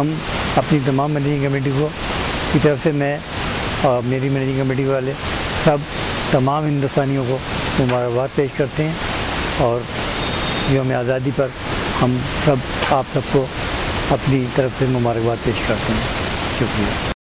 ہم اپنی تمام مینیجنگ کمیٹی کو کی طرف سے میں اور میری مینیجنگ کمیٹی والے سب تمام ہندوستانیوں کو مبارکباد پیش کرتے ہیں اور یوم آزادی پر ہم سب آپ سب کو اپنی طرف سے مبارکباد پیش کرتے ہیں۔ شکریہ۔